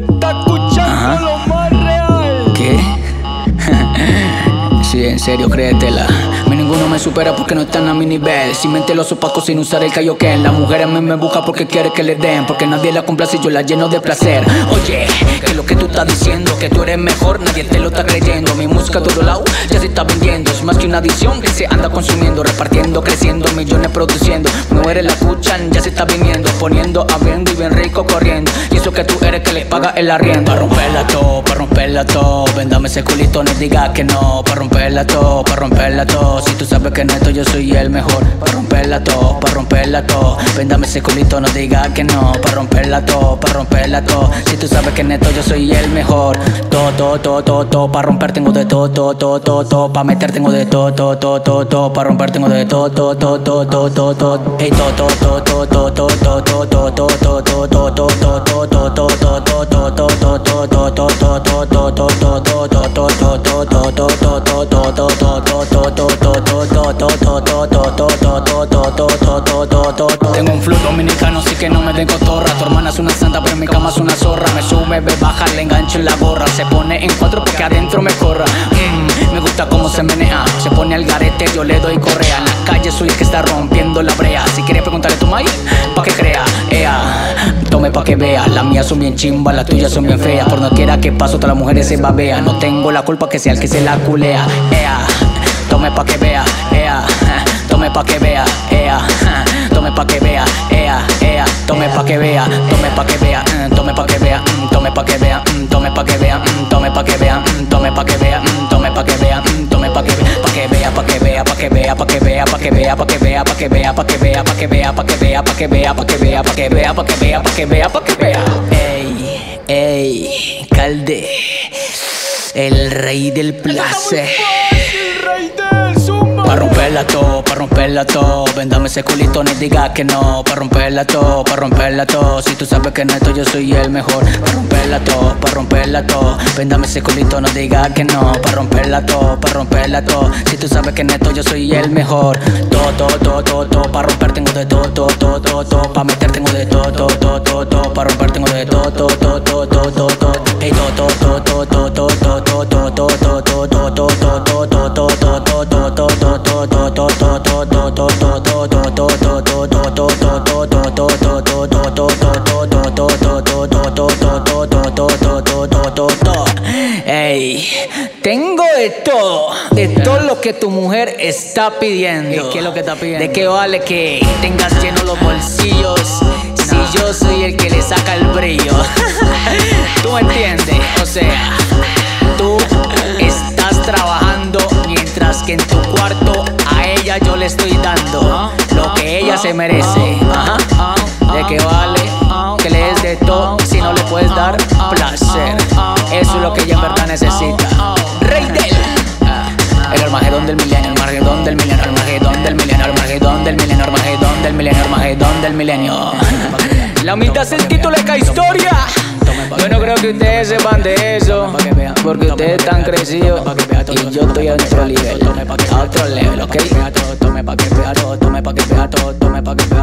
head. Duck en serio, créetela. A mí ninguno me supera porque no están a mi nivel. Si mente los opacos sin usar el kaioken. La mujer a mí me busca porque quiere que le den. Porque nadie la complace y yo la lleno de placer. Oye, que lo que tú estás diciendo, que tú eres mejor, nadie te lo está creyendo. Mi música a todo lado ya se está vendiendo. Es más que una adicción que se anda consumiendo, repartiendo, creciendo, millones produciendo. No eres la escuchan, ya se está viniendo, poniendo, abriendo y bien rico corriendo. Y eso que tú eres que les paga el arriendo. Para romperla todo, para romperla todo. Véndame ese culito, no digas que no. Para romperla todo, para romperla. Si tú sabes que en esto yo soy el mejor. Para romperla todo, para romperla todo. Véndame ese culito, no digas que no. Para romperla todo, para romperla todo. Si tú sabes que en esto yo soy el mejor. Todo, todo, todo, todo, todo. Para romper tengo de todo, todo, todo, todo, todo. Para meter tengo de todo, todo, todo, todo, todo. Para romper tengo de todo, todo, todo, todo, todo, todo, todo. Todo, todo, todo, todo, todo, todo, todo, todo, todo, todo, todo, todo, todo, todo, todo, todo, todo, todo, todo, Tengo un flow dominicano, así que no me den cotorra. Tu hermana es una santa, pero mi cama es una zorra. Me sube, me baja, le engancho en la gorra. Se pone en cuatro porque adentro me corra. Mm, me gusta cómo se menea. Se pone al garete, yo le doy correa. En la calle soy el que está rompiendo la brea. Si quieres que vea. Las mías son bien chimbas, las tuyas son bien feas. Por no quiera que paso, todas las mujeres se babea. No tengo la culpa que sea el que se la culea. Ea, tome pa' que vea. Ea, tome pa' que vea. Ea, tome pa' que vea. Que vea, pa' que vea, pa' que vea, pa' que vea, pa' que vea, pa' que vea, pa' que vea, pa' que vea, pa' que vea, pa' que vea, pa' que vea, pa' que vea, pa' que vea, pa' que vea, pa' que vea. Ey, ey, calde, el rey del placer. Pa' romperla todo, pa' romperla todo. Véndame ese culito, ni digas que no. Pa' romperla todo, pa' romperla todo. Si tú sabes que en esto yo soy el mejor. Pa' romperla todo, pa' romperla todo. Véndame ese culito, no digas que no. Pa' romperla todo, pa' romperla todo. Si tú sabes que en esto yo soy el mejor. Todo, todo, todo, todo, todo Pa' romper tengo de todo, todo, todo, todo, todo Pa' meter tengo de todo, Ey, tengo de todo, de todo lo que tu mujer está pidiendo. ¿Qué es lo que está pidiendo? ¿De qué vale que tengas llenos los bolsillos si yo soy el que le saca el brillo? ¿Tú me entiendes? O sea, tú estás trabajando mientras que en tu cuarto a ella yo le estoy dando lo que ella se merece. Ajá. ¿De qué vale que le des de todo si no le puedes dar que ella en verdad necesita. Rey del el Armagedón del milenio, el Armagedón del milenio, el Armagedón del milenio, el Armagedón del milenio, el Armagedón del milenio, el Armagedón del milenio. La mitad es el título de cada historia. Yo no creo que ustedes sepan de eso, porque ustedes están crecidos y yo estoy a otro nivel, a otro level, ¿ok? Tome pa' que vea todo, tome pa' que vea tome pa' que vea todo.